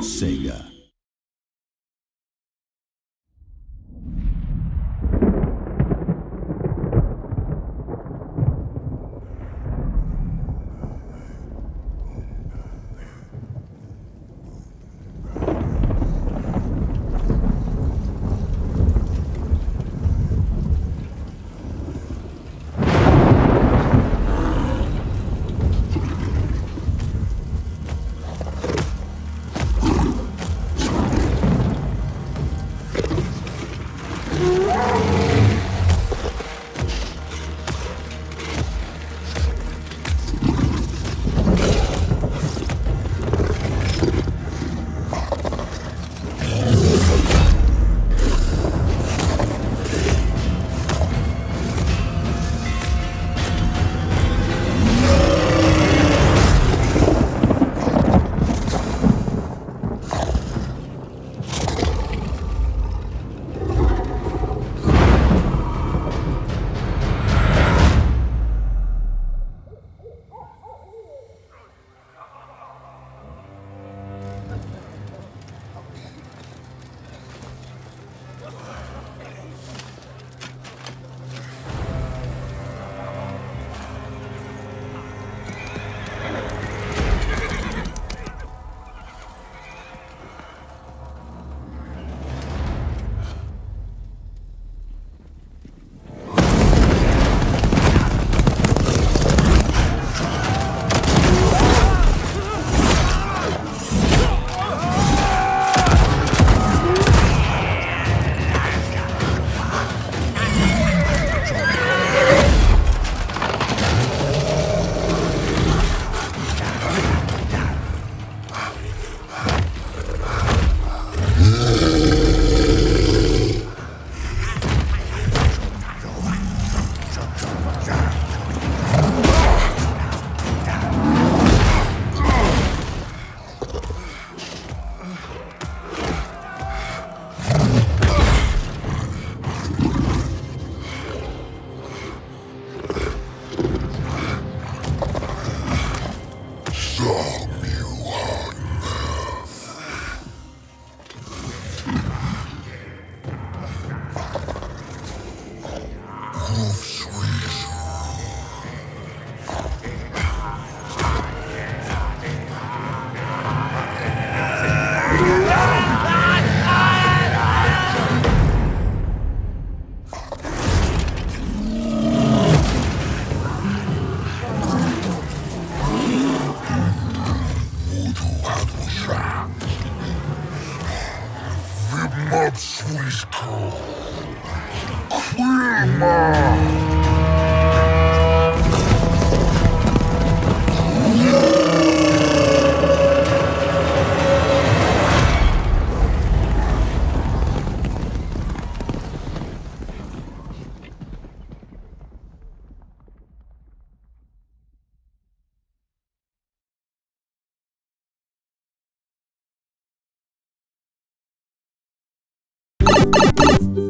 Sega. Zombie. Mobswisko. Quilma. You